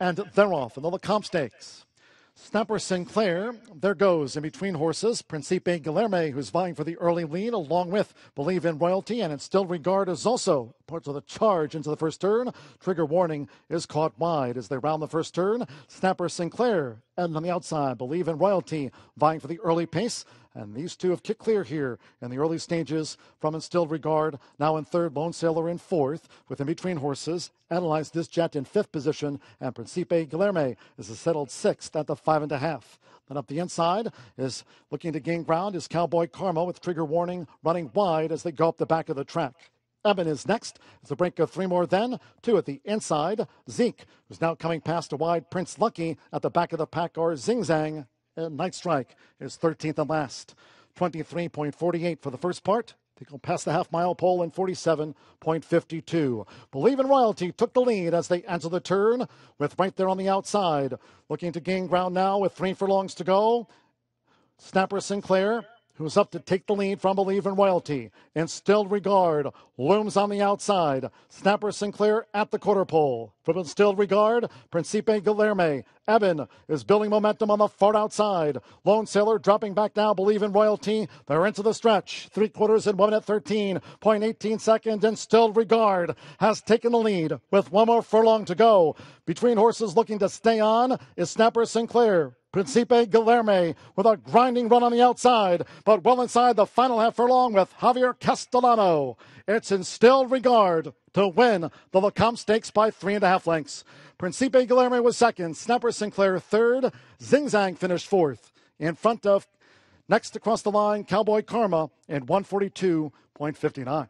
And they're off in the Lecomte Stakes. Snapper Sinclair, there goes in between horses. Principe Guilherme, who's vying for the early lead, along with Believe in Royalty, and Instilled Regard is also part of the charge into the first turn. Trigger Warning is caught wide as they round the first turn. Snapper Sinclair, and on the outside, Believe in Royalty, vying for the early pace. And these two have kicked clear here in the early stages from Instilled Regard. Now in third, Lone Sailor in fourth, with in between horses. Analyze this jet in fifth position, and Principe Guilherme is a settled sixth at the five and a half. Then up the inside is looking to gain ground is Cowboy Karma with trigger warning running wide as they go up the back of the track. Eben is next. It's a break of three more then. Two at the inside. Zeke, who's now coming past a wide Prince Lucky at the back of the pack, are Zing Zang Uh, Night Strike is 13th and last. 23.48 for the first part. They go past the half mile pole in 47.52. Believe in Royalty took the lead as they enter the turn with right there on the outside. Looking to gain ground now with three furlongs to go. Snapper Sinclair who's up to take the lead from Believe in Royalty. Instilled Regard looms on the outside. Snapper Sinclair at the quarter pole. From Instilled Regard, Principe Guilherme. Eben is building momentum on the far outside. Lone Sailor dropping back now. Believe in Royalty. They're into the stretch. Three quarters in one minute 13.18 seconds. Instilled Regard has taken the lead with one more furlong to go. Between horses looking to stay on is Snapper Sinclair. Principe Guilherme with a grinding run on the outside, but well inside the final half furlong with Javier Castellano. It's instilled regard to win the Lecomte Stakes by three and a half lengths. Principe Guilherme was second, Snapper Sinclair third, Zing Zang finished fourth. In front of next across the line, Cowboy Karma in 142.59.